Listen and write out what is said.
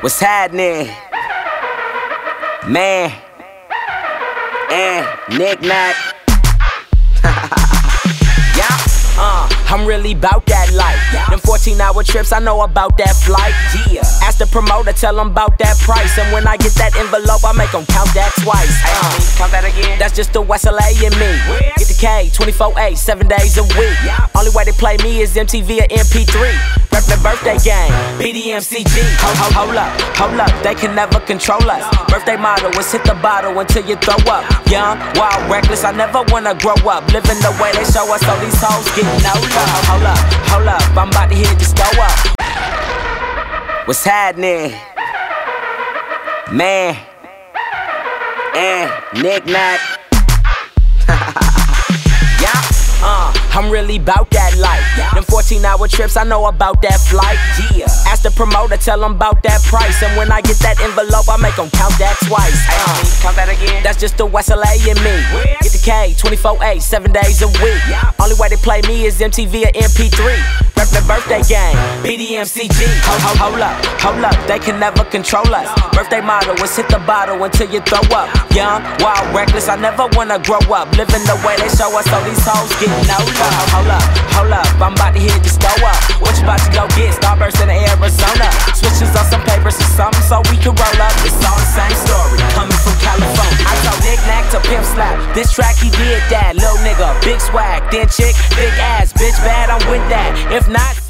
What's happening? Mann. And knick knack. yeah. Uh, I'm really about that life. Them 14 hour trips, I know about that flight. Yeah. Ask the promoter, tell them about that price. And when I get that envelope, I make them count that twice. Uh, Count that again. that's just the West LA in me. Get the K, 24 8, 7 days a week. Only way they play me is MTV or MP3. The birthday game, BDMCG. Hold, hold, hold up, hold up, they can never control us. Birthday motto is hit the bottle until you throw up. Young, wild, reckless, I never wanna grow up. Living the way they show us, so these hoes get no love. Hold up, hold up, I'm about to hit this go up. What's happening? Mann. And knick knack. really about that life. Them 14 hour trips, I know about that flight. Yeah. Ask the promoter, tell them about that price. And when I get that envelope, I make them count that twice. Uh, Count that again. that's just the West LA in me. Get the K, 24 8, 7 days a week. Only play me is MTV or MP3. Rep the birthday game, BDMCG. Hold, hold, hold up, hold up, they can never control us. Birthday motto is hit the bottle until you throw up. Young, wild, reckless, I never wanna grow up. Living the way they show us, so these hoes get no love. Hold up, hold up, I'm about to hit this go up. What you about to go get? Starburst the This track, he did that. Low nigga, big swag, Then chick, big ass, bitch bad, I'm with that. If not,